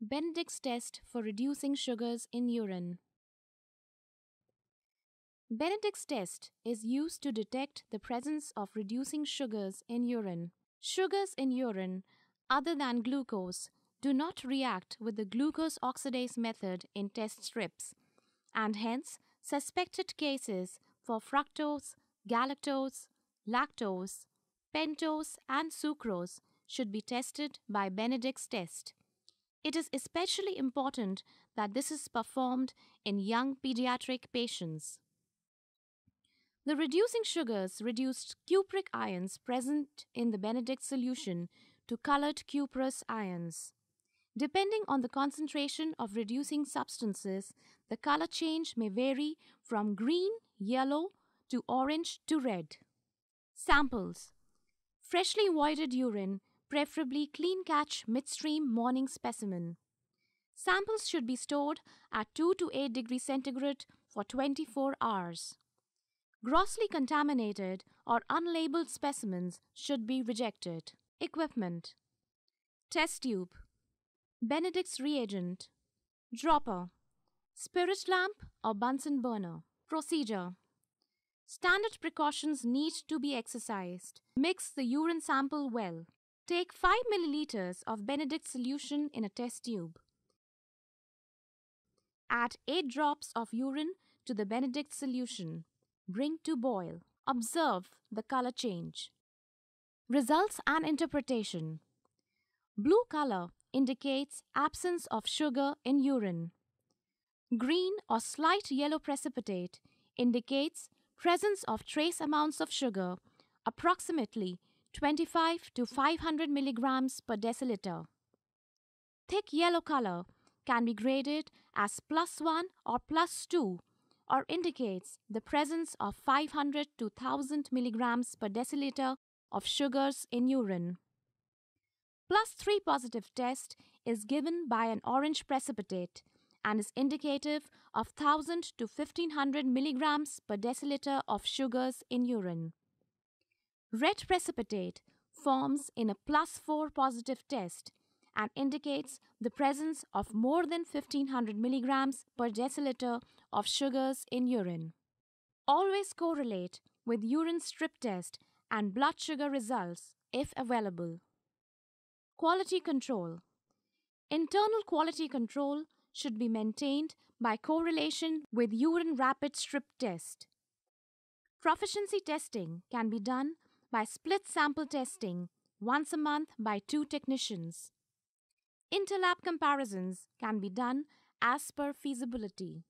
Benedict's test for reducing sugars in urine. Benedict's test is used to detect the presence of reducing sugars in urine. Sugars in urine, other than glucose, do not react with the glucose oxidase method in test strips, and hence suspected cases for fructose, galactose, lactose, pentose, and sucrose should be tested by Benedict's test. It is especially important that this is performed in young pediatric patients. The reducing sugars reduced cupric ions present in the Benedict solution to colored cuprous ions. Depending on the concentration of reducing substances, the color change may vary from green, yellow to orange to red. Samples Freshly voided urine preferably clean catch midstream morning specimen. Samples should be stored at 2 to 8 degrees centigrade for 24 hours. Grossly contaminated or unlabeled specimens should be rejected. Equipment Test tube, Benedict's reagent, dropper, spirit lamp or Bunsen burner. Procedure Standard precautions need to be exercised. Mix the urine sample well. Take 5 milliliters of Benedict solution in a test tube. Add 8 drops of urine to the Benedict solution. Bring to boil. Observe the color change. Results and interpretation. Blue color indicates absence of sugar in urine. Green or slight yellow precipitate indicates presence of trace amounts of sugar, approximately 25 to 500 milligrams per deciliter. Thick yellow color can be graded as plus 1 or plus 2 or indicates the presence of 500 to 1000 milligrams per deciliter of sugars in urine. Plus 3 positive test is given by an orange precipitate and is indicative of 1000 to 1500 milligrams per deciliter of sugars in urine. Red precipitate forms in a plus 4 positive test and indicates the presence of more than 1500 milligrams per deciliter of sugars in urine. Always correlate with urine strip test and blood sugar results if available. Quality control. Internal quality control should be maintained by correlation with urine rapid strip test. Proficiency testing can be done by split sample testing once a month by two technicians. Interlab comparisons can be done as per feasibility.